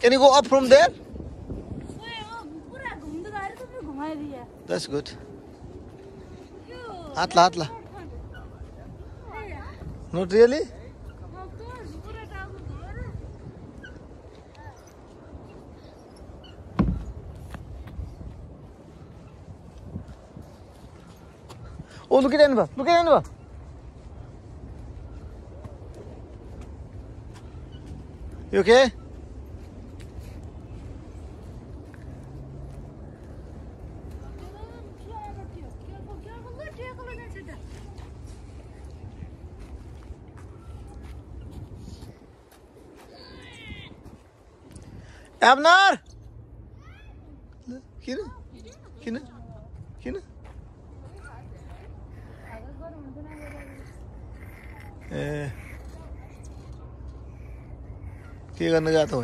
Can you go up from there? That's good. Atla, atla. Not really? Oh, look at Enver. Look at Enver. You okay? एबनर किन किन किन ए के गर्न गएको